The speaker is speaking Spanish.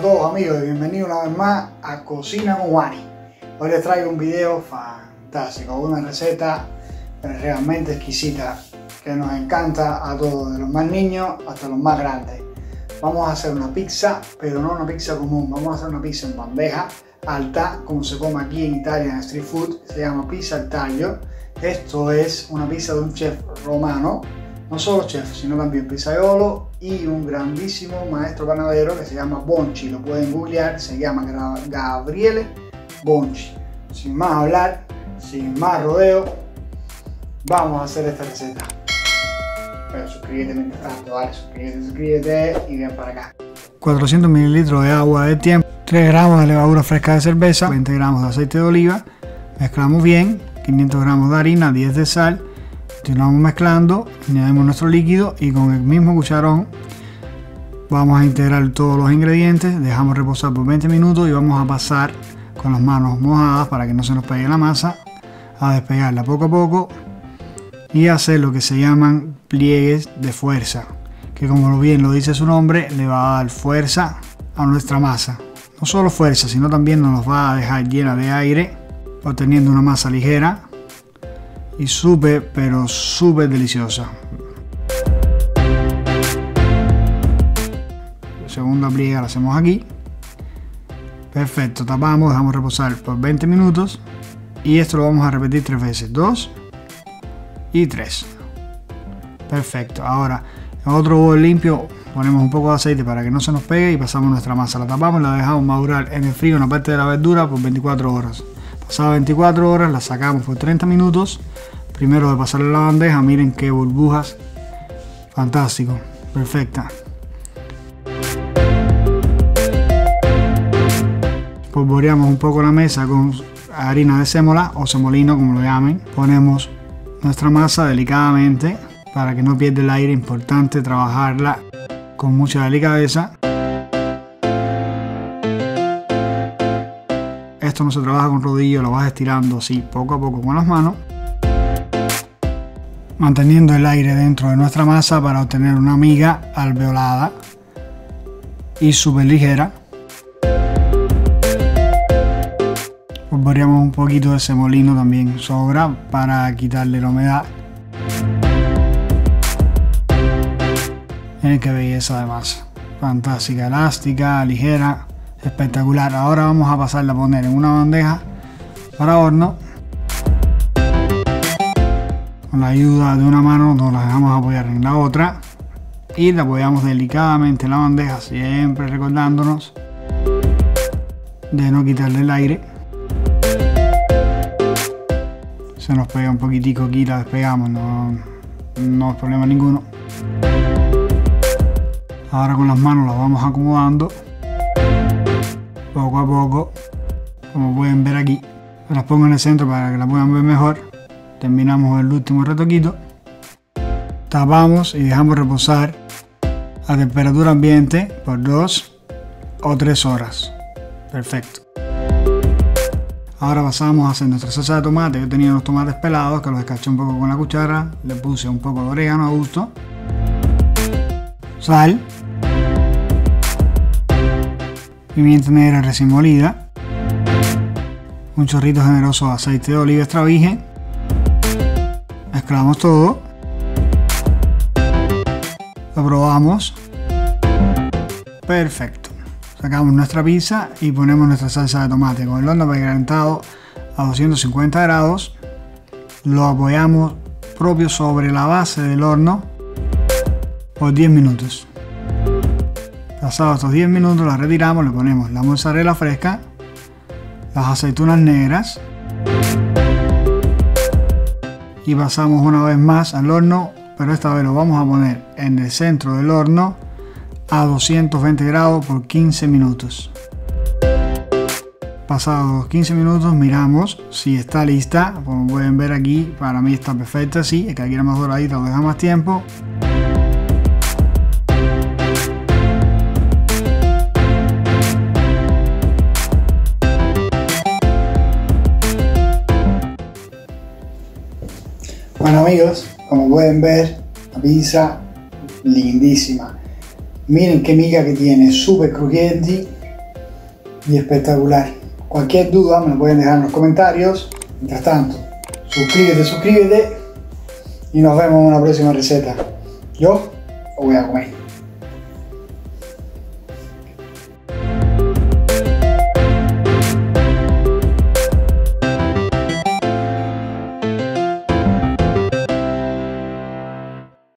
a todos amigos y bienvenidos una vez más a Cocina con Wani. Hoy les traigo un video fantástico, una receta realmente exquisita que nos encanta a todos, de los más niños hasta los más grandes. Vamos a hacer una pizza, pero no una pizza común, vamos a hacer una pizza en bandeja alta, como se come aquí en Italia en street food, se llama pizza al taglio. Esto es una pizza de un chef romano no solo chef, sino también pizzaiolo y un grandísimo maestro panadero que se llama Bonchi. Lo pueden googlear, se llama Gabriele Bonchi. Sin más hablar, sin más rodeo, vamos a hacer esta receta. Pero suscríbete mientras tanto, suscríbete, suscríbete y ven para acá. 400 mililitros de agua de tiempo, 3 gramos de levadura fresca de cerveza, 20 gramos de aceite de oliva, mezclamos bien, 500 gramos de harina, 10 de sal, Continuamos mezclando, añadimos nuestro líquido y con el mismo cucharón vamos a integrar todos los ingredientes, dejamos reposar por 20 minutos y vamos a pasar con las manos mojadas para que no se nos pegue la masa, a despegarla poco a poco y hacer lo que se llaman pliegues de fuerza, que como bien lo dice su nombre, le va a dar fuerza a nuestra masa. No solo fuerza, sino también nos va a dejar llena de aire, obteniendo una masa ligera y súper, pero súper deliciosa. Segunda pliega la hacemos aquí. Perfecto, tapamos, dejamos reposar por 20 minutos y esto lo vamos a repetir tres veces, dos y tres. Perfecto, ahora en otro bol limpio ponemos un poco de aceite para que no se nos pegue y pasamos nuestra masa. La tapamos la dejamos madurar en el frío en la parte de la verdura por 24 horas. Pasadas 24 horas la sacamos por 30 minutos Primero de pasarle la bandeja, miren qué burbujas. Fantástico, perfecta. Polvoreamos un poco la mesa con harina de sémola o semolino como lo llamen. Ponemos nuestra masa delicadamente para que no pierda el aire. Importante trabajarla con mucha delicadeza. No se trabaja con rodillo, lo vas estirando así poco a poco con las manos manteniendo el aire dentro de nuestra masa para obtener una miga alveolada y súper ligera. Polvoreamos un poquito de semolino también sobra para quitarle la humedad. Miren qué belleza de masa. Fantástica, elástica, ligera, espectacular. Ahora vamos a pasarla a poner en una bandeja para horno con la ayuda de una mano nos la dejamos apoyar en la otra y la apoyamos delicadamente en la bandeja, siempre recordándonos de no quitarle el aire. Se nos pega un poquitico aquí, la despegamos, no, no es problema ninguno. Ahora con las manos las vamos acomodando poco a poco, como pueden ver aquí. Las pongo en el centro para que la puedan ver mejor terminamos el último retoquito, tapamos y dejamos reposar a temperatura ambiente por 2 o 3 horas. Perfecto. Ahora pasamos a hacer nuestra salsa de tomate. Yo tenía unos tomates pelados que los escaché un poco con la cuchara. Le puse un poco de orégano a gusto. Sal. Pimienta negra recién molida. Un chorrito generoso de aceite de oliva extra virgen Mezclamos todo. Lo probamos. Perfecto. Sacamos nuestra pizza y ponemos nuestra salsa de tomate con el horno precalentado a 250 grados. Lo apoyamos propio sobre la base del horno por 10 minutos. Pasados estos 10 minutos la retiramos, le ponemos la mozzarella fresca, las aceitunas negras, y pasamos una vez más al horno, pero esta vez lo vamos a poner en el centro del horno a 220 grados por 15 minutos. Pasados 15 minutos miramos si está lista, como pueden ver aquí, para mí está perfecta, sí, es que aquí era más doradita, lo deja más tiempo. Bueno amigos, como pueden ver, la pizza lindísima. Miren qué miga que tiene, súper crujiente, y espectacular. Cualquier duda me lo pueden dejar en los comentarios. Mientras tanto, suscríbete, suscríbete y nos vemos en una próxima receta. Yo voy a comer.